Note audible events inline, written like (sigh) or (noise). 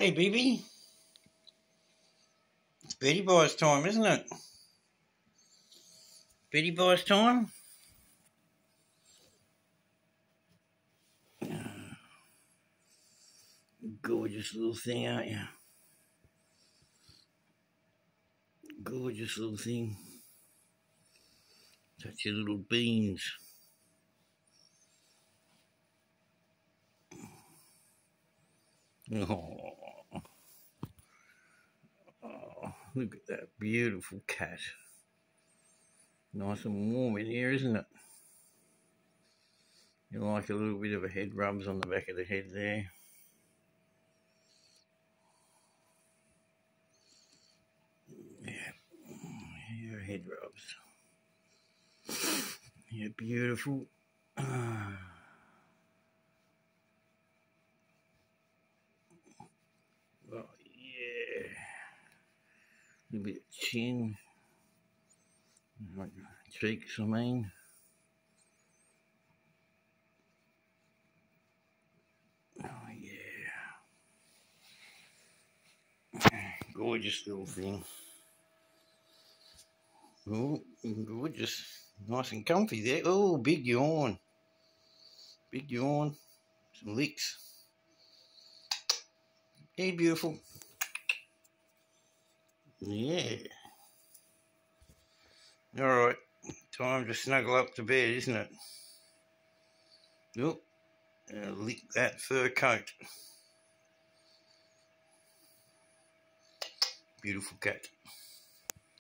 Hey, baby. It's Betty Boy's time, isn't it? Betty Boy's time? Gorgeous little thing, aren't you? Gorgeous little thing. Touch your little beans. Oh. oh, look at that beautiful cat. Nice and warm in here, isn't it? You like a little bit of a head rubs on the back of the head there. Yeah, your head rubs. Yeah, beautiful. (clears throat) a bit of chin, like cheeks, I mean. Oh, yeah. Gorgeous little thing. Oh, gorgeous. Nice and comfy there. Oh, big yawn. Big yawn. Some licks. Hey, beautiful. Yeah. Alright, time to snuggle up to bed, isn't it? Uh, lick that fur coat. Beautiful cat.